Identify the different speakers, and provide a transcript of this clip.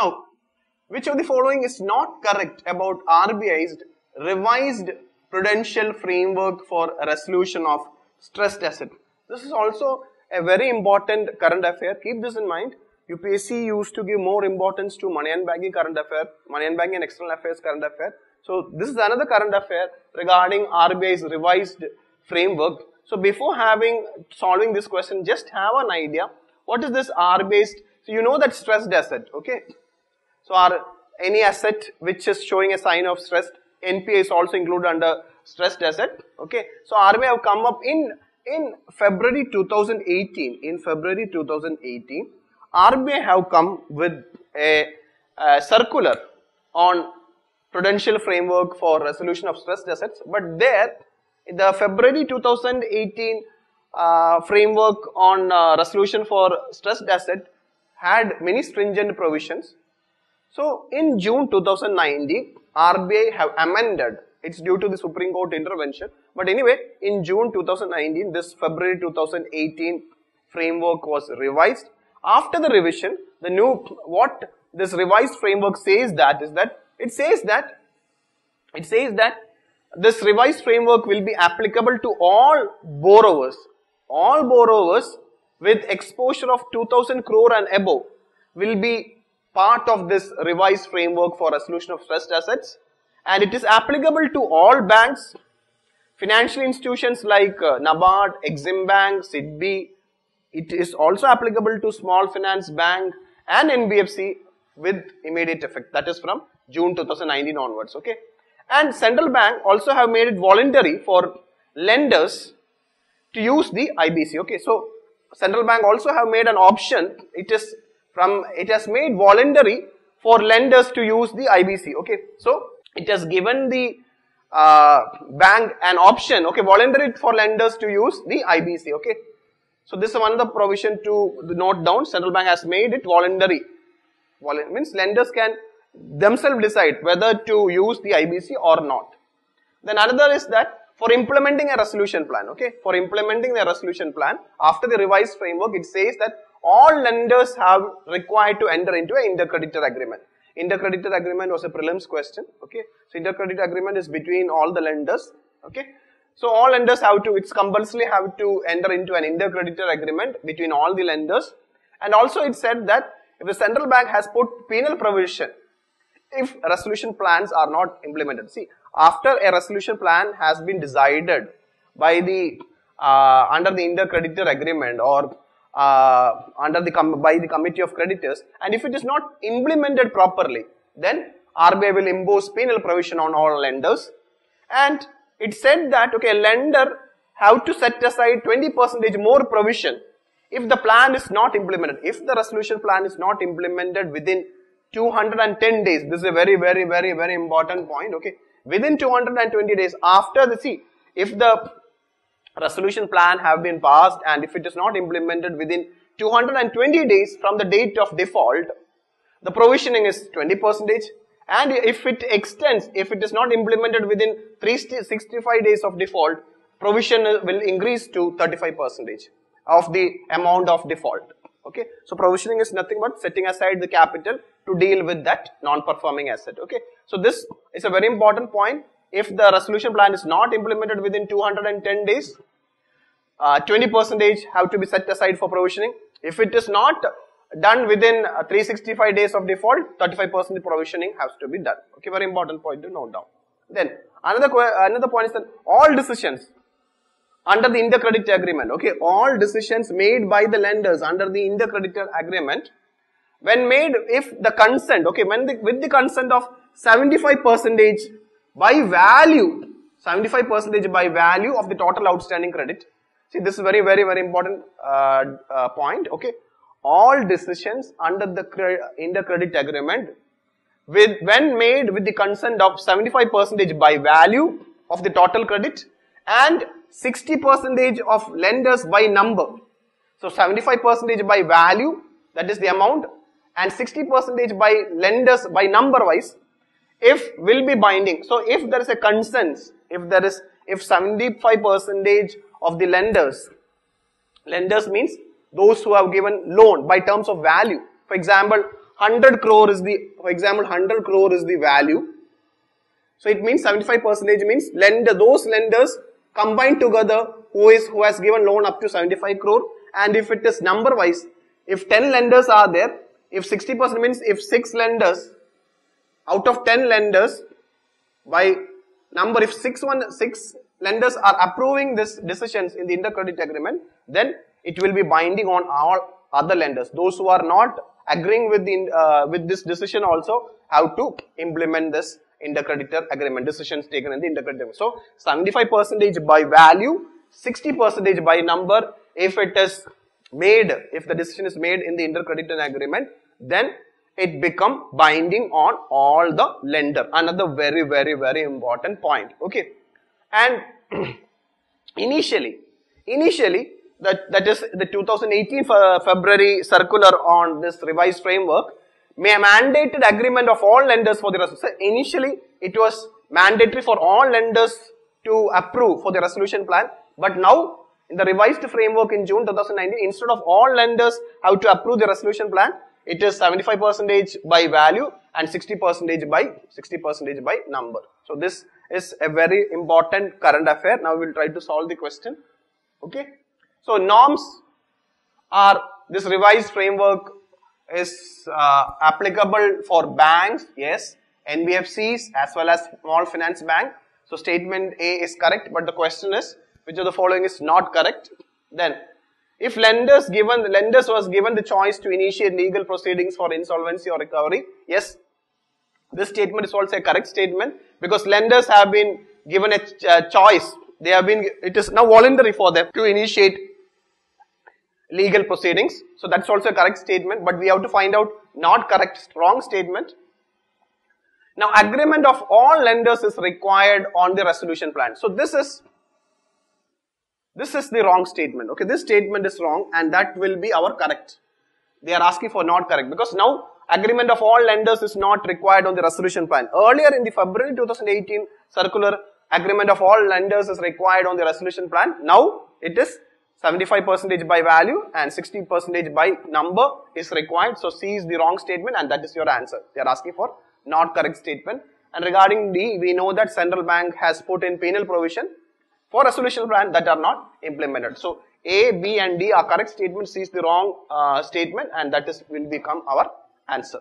Speaker 1: Now, which of the following is not correct about RBI's revised prudential framework for resolution of stressed asset? This is also a very important current affair. Keep this in mind. UPSC used to give more importance to money and banking current affair, money and banking and external affairs current affair. So this is another current affair regarding RBI's revised framework. So before having solving this question, just have an idea what is this R based. So you know that stressed asset, okay? So our any asset which is showing a sign of stress, NPA is also included under stressed asset, okay? So RBI have come up in in February 2018. In February 2018, RBI have come with a, a circular on prudential framework for resolution of stressed assets. But there, the February 2018 uh, framework on uh, resolution for stressed asset had many stringent provisions. So, in June 2019, RBI have amended. It's due to the Supreme Court intervention. But anyway, in June 2019, this February 2018 framework was revised. After the revision, the new, what this revised framework says that is that it says that, it says that this revised framework will be applicable to all borrowers, all borrowers with exposure of 2000 crore and above will be part of this revised framework for resolution of stressed assets and it is applicable to all banks, financial institutions like uh, NABARD, Exim Bank, SIDBI. It is also applicable to small finance bank and NBFC with immediate effect. That is from June 2019 onwards. Okay. And central bank also have made it voluntary for lenders to use the IBC. Okay. So central bank also have made an option. It is from, it has made voluntary for lenders to use the IBC. Okay. So it has given the uh, bank an option. Okay. Voluntary for lenders to use the IBC. Okay. So this is one of the provision to note down. Central bank has made it voluntary. Vol means lenders can themselves decide whether to use the IBC or not. Then another is that for implementing a resolution plan, okay, for implementing the resolution plan, after the revised framework, it says that all lenders have required to enter into an intercreditor agreement. Intercreditor agreement was a prelims question, okay. So intercreditor agreement is between all the lenders, okay. So all lenders have to, it's compulsory have to enter into an intercreditor agreement between all the lenders. And also it said that if the central bank has put penal provision if resolution plans are not implemented. See, after a resolution plan has been decided by the uh, under the intercreditor agreement or uh, under the by the committee of creditors, and if it is not implemented properly, then RBI will impose penal provision on all lenders. And it said that okay, lender have to set aside 20 percentage more provision if the plan is not implemented. If the resolution plan is not implemented within 210 days. This is a very, very, very, very important point. Okay. Within 220 days after the, see, if the resolution plan have been passed and if it is not implemented within 220 days from the date of default, the provisioning is 20 percentage. And if it extends, if it is not implemented within 365 days of default, provision will increase to 35 percentage of the amount of default. Okay. So provisioning is nothing but setting aside the capital to deal with that non-performing asset. Okay. So this is a very important point. If the resolution plan is not implemented within 210 days, 20 percentage have to be set aside for provisioning. If it is not done within uh, 365 days of default, 35 percent provisioning has to be done. Okay, very important point to note down. Then another another point is that all decisions under the intercreditor agreement, okay, all decisions made by the lenders under the intercreditor agreement when made if the consent okay when the, with the consent of 75 percentage by value 75 percentage by value of the total outstanding credit see this is very very very important uh, uh, point okay all decisions under the intercredit agreement with when made with the consent of 75 percentage by value of the total credit and 60 percentage of lenders by number so 75 percentage by value that is the amount and 60 percentage by lenders by number wise if will be binding. So if there is a consensus, if there is, if 75 percentage of the lenders, lenders means those who have given loan by terms of value. For example, 100 crore is the, for example, 100 crore is the value. So it means 75 percentage means lender, those lenders combined together who is, who has given loan up to 75 crore and if it is number wise, if 10 lenders are there, if 60% means if 6 lenders, out of 10 lenders, by number, if 6 one, 6 lenders are approving this decisions in the intercredit agreement, then it will be binding on all other lenders. Those who are not agreeing with the, uh, with this decision also have to implement this intercreditor agreement, decisions taken in the intercreditor agreement. So, 75 percentage by value, 60 percentage by number, if it is made, if the decision is made in the intercreditor agreement, then it become binding on all the lender. Another very, very, very important point. Okay. And initially, initially, that, that is the 2018 February circular on this revised framework, may mandated agreement of all lenders for the resolution. So initially, it was mandatory for all lenders to approve for the resolution plan, but now in the revised framework in June 2019, instead of all lenders have to approve the resolution plan, it is 75 percentage by value and 60 percentage by 60 percentage by number. So this is a very important current affair. Now we will try to solve the question. Okay. So norms are this revised framework is uh, applicable for banks, yes, NBFCs as well as small finance bank. So statement A is correct, but the question is which of the following is not correct. Then if lenders given lenders was given the choice to initiate legal proceedings for insolvency or recovery, yes, this statement is also a correct statement because lenders have been given a ch uh, choice. They have been it is now voluntary for them to initiate legal proceedings. So that's also a correct statement, but we have to find out not correct, wrong statement. Now agreement of all lenders is required on the resolution plan. So this is, this is the wrong statement. Okay, this statement is wrong and that will be our correct. They are asking for not correct because now agreement of all lenders is not required on the resolution plan. Earlier in the February 2018 circular, agreement of all lenders is required on the resolution plan. Now it is 75 percentage by value and 60 percentage by number is required. So C is the wrong statement and that is your answer. They are asking for not correct statement. And regarding D, we know that central bank has put in penal provision for resolution plan that are not implemented. So A, B and D are correct statements. C is the wrong uh, statement and that is will become our answer.